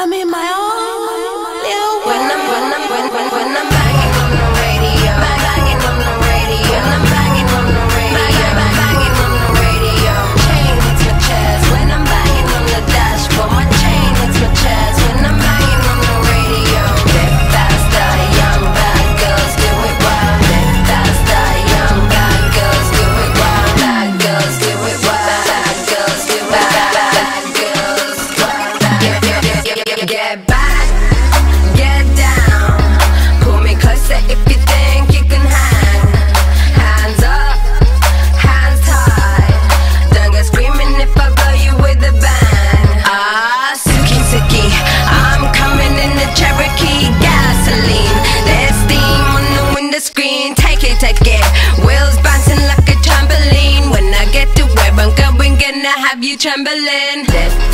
I'm in my own Take it. Wheels bouncing like a trampoline. When I get to where I'm going, gonna have you trembling. Live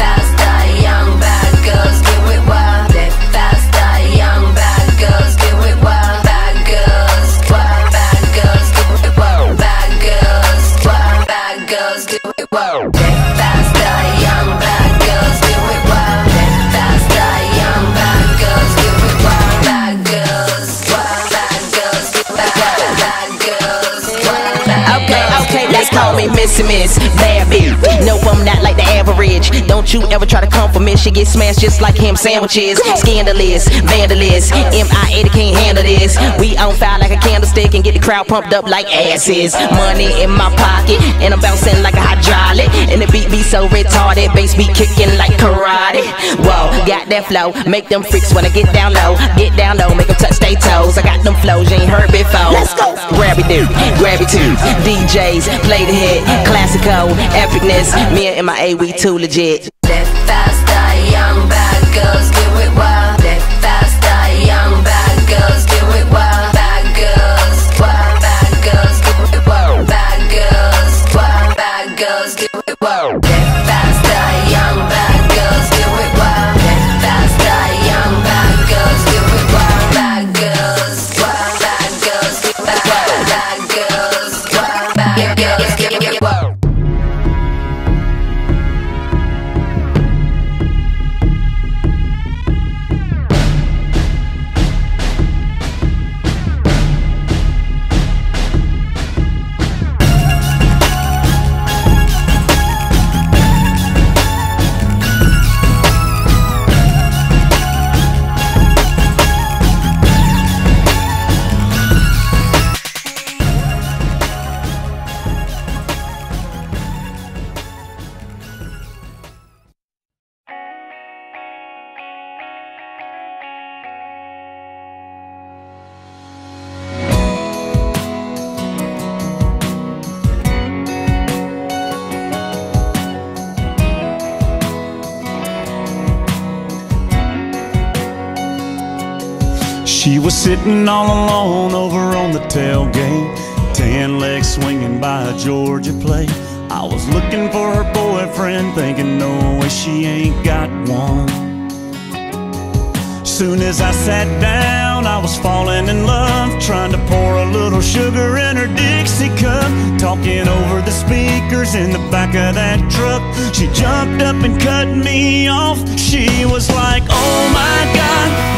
it call wild. me Missy Miss Bad bitch. No, I'm not like the average. Don't you ever try to come for me. She get smashed just like ham sandwiches. Scandalous, vandalous. MIA can't handle this. We on fire like a candlestick and get the crowd pumped up like asses. Money in my pocket and I'm bouncing like a hydraulic. The beat be so retarded, bass be kicking like karate. Whoa, got that flow, make them freaks wanna get down low. Get down low, make them touch their toes. I got them flows you ain't heard before. Let's go. Grab it, dude. Grab it too. DJs, play the hit. Classico, epicness. Me and MIA, we too legit. Was sitting all alone over on the tailgate, tan legs swinging by a Georgia plate. I was looking for her boyfriend, thinking, no way she ain't got one. Soon as I sat down, I was falling in love, trying to pour a little sugar in her Dixie cup, talking over the speakers in the back of that truck. She jumped up and cut me off. She was like, Oh my God,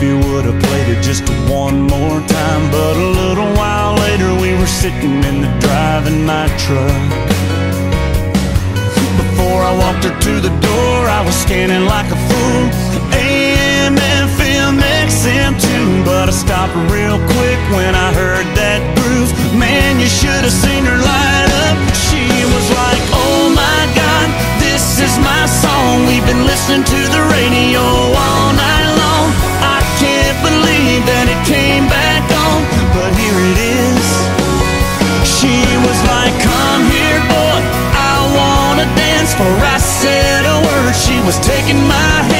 if he would have played it just one more time. But a little while later, we were sitting in the driving my truck. Before I walked her to the door, I was scanning like a fool. AM, FM, XM too. But I stopped real quick when I heard that groove. Man, you should have seen her Before I said a word, she was taking my hand.